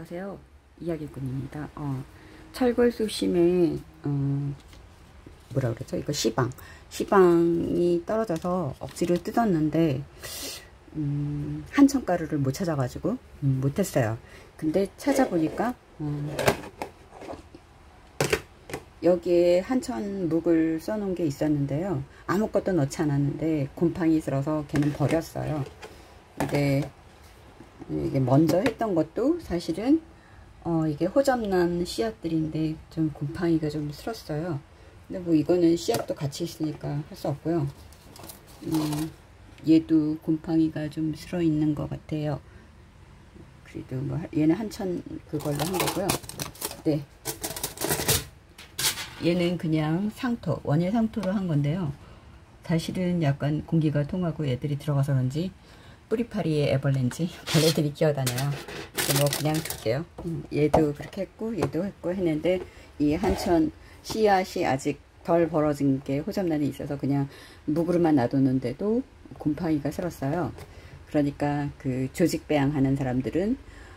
안녕하세요. 이야기꾼입니다. 어, 철골수심에 어, 뭐라 그러죠? 이거 시방. 시방이 떨어져서 억지로 뜯었는데 음, 한천 가루를 못 찾아가지고 음, 못했어요. 근데 찾아보니까 어, 여기에 한천 묵을 써놓은 게 있었는데요. 아무것도 넣지 않았는데 곰팡이 들어서 걔는 버렸어요. 근데 이게 먼저 했던 것도 사실은 어 이게 호접난 씨앗들인데 좀 곰팡이가 좀 슬었어요. 근데 뭐 이거는 씨앗도 같이 있으니까 할 수 없고요. 음, 얘도 곰팡이가 좀 슬어 있는 것 같아요. 그래도 뭐 얘는 한천 그걸로 한 거고요. 네. 얘는 그냥 상토, 원예 상토로 한 건데요. 사실은 약간 공기가 통하고 애들이 들어가서 그런지 뿌리파리의 에벌렌지 벌레들이 기어다녀요. 뭐 그냥 줄게요. 음, 얘도 그렇게 했고 얘도 했고 했는데 이 한천 씨앗이 아직 덜 벌어진 게 호접란이 있어서 그냥 묵으로만 놔뒀는데도 곰팡이가 슬었어요. 그러니까 그 조직 배양 하는 사람들은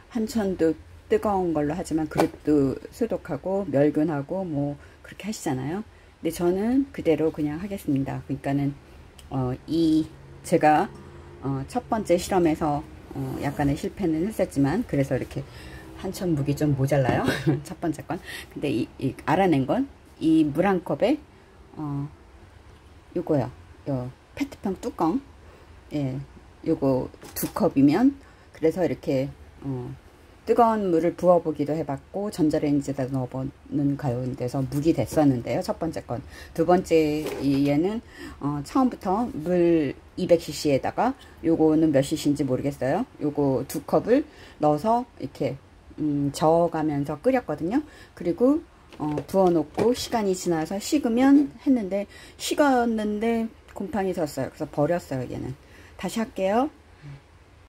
한천도 뜨거운 걸로 하지만 그릇도 소독하고 멸균하고 뭐 그렇게 하시잖아요. 근데 저는 그대로 그냥 하겠습니다. 그러니까는 어, 이 제가 어, 첫 번째 실험에서 어, 약간의 실패는 했었지만 그래서 이렇게 한천 무기 좀 모자라요. 첫 번째 건. 근데 이, 이 알아낸 건 이 물 한 컵에 어, 요거요. 요 페트병 뚜껑. 예. 요거 두 컵이면 그래서 이렇게 어, 뜨거운 물을 부어보기도 해봤고 전자레인지에다 넣어보는 가운데서 묵이 됐었는데요. 첫 번째 건. 두 번째 얘는 어, 처음부터 물 200cc에다가 요거는 몇 cc인지 모르겠어요. 요거 두 컵을 넣어서 이렇게 음, 저어가면서 끓였거든요. 그리고 어, 부어놓고 시간이 지나서 식으면 했는데 식었는데 곰팡이 졌어요. 그래서 버렸어요. 얘는. 다시 할게요.